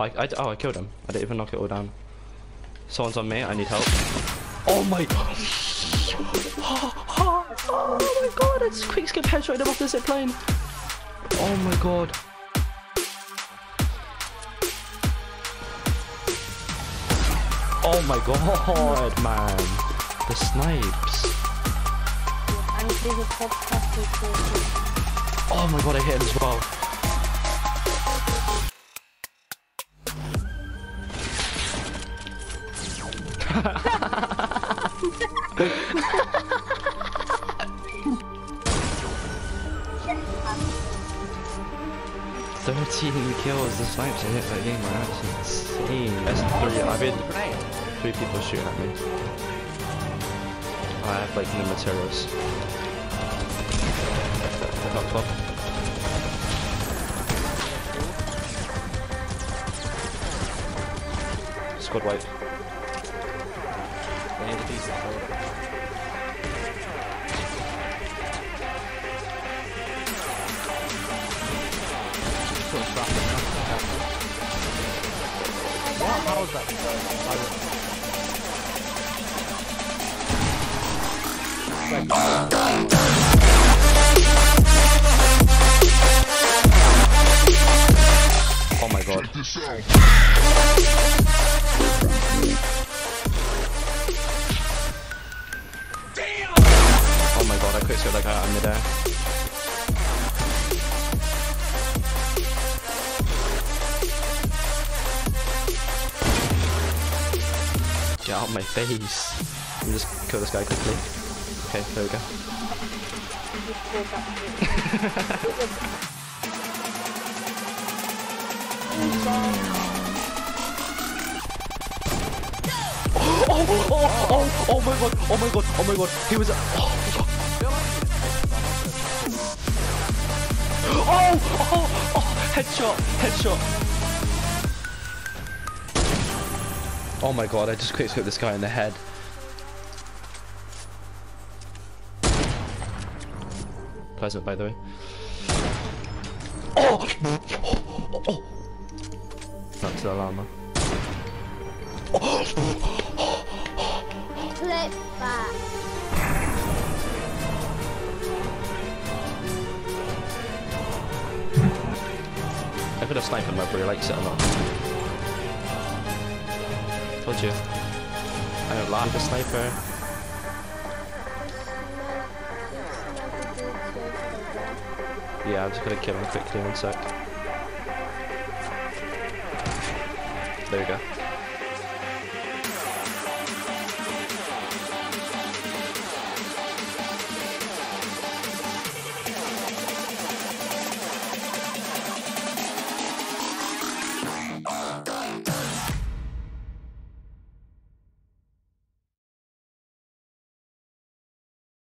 I, I, oh, I killed him. I didn't even knock it all down. Someone's on me. I need help. Oh my god. Oh, my god. I just quick scope headshot him off the zip plane. Oh my god. Oh my god, man. The snipes. Oh my god, I hit him as well. Thirteen kills, the snipes I hit that game are actually insane. That's three. I've had three people shooting at me. I have like the materials. Up top. Squad wipe. Oh my god, I quick that guy out in midair. Get out of my face. Let me just kill this guy quickly. Okay, there we go. Oh, oh, oh, oh my god, oh my god, oh my god, he was oh, oh, oh, oh, headshot, headshot. Oh my god, I just quick scoped this guy in the head. Pleasant, by the way. Oh! oh. Not to the llama. Clip back. Him whether he likes it or not. Told you. I don't like the sniper. Yeah, I'm just gonna kill him quickly one sec. There we go.